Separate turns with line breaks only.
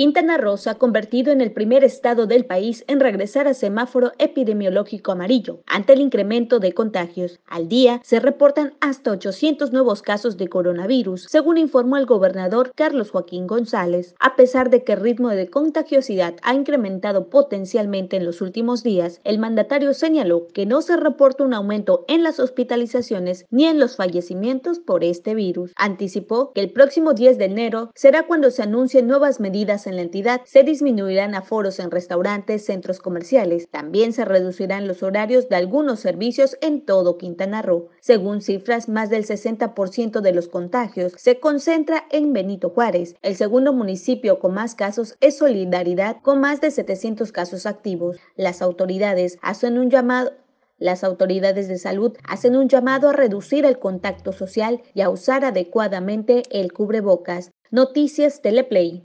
Quintana Roo se ha convertido en el primer estado del país en regresar a semáforo epidemiológico amarillo ante el incremento de contagios. Al día se reportan hasta 800 nuevos casos de coronavirus, según informó el gobernador Carlos Joaquín González. A pesar de que el ritmo de contagiosidad ha incrementado potencialmente en los últimos días, el mandatario señaló que no se reporta un aumento en las hospitalizaciones ni en los fallecimientos por este virus. Anticipó que el próximo 10 de enero será cuando se anuncien nuevas medidas en la entidad, se disminuirán aforos en restaurantes, centros comerciales. También se reducirán los horarios de algunos servicios en todo Quintana Roo. Según cifras, más del 60% de los contagios se concentra en Benito Juárez. El segundo municipio con más casos es Solidaridad, con más de 700 casos activos. Las autoridades hacen un llamado las autoridades de salud hacen un llamado a reducir el contacto social y a usar adecuadamente el cubrebocas. Noticias Teleplay.